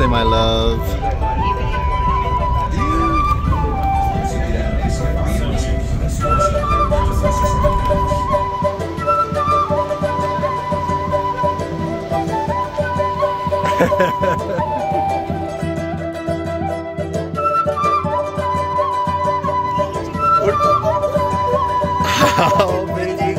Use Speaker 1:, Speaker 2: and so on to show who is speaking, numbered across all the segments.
Speaker 1: birthday, my love. oh, baby.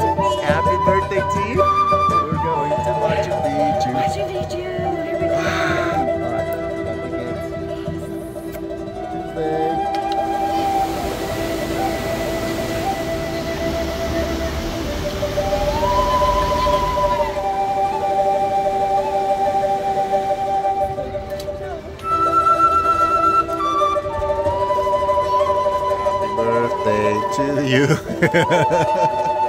Speaker 1: Birthday to you.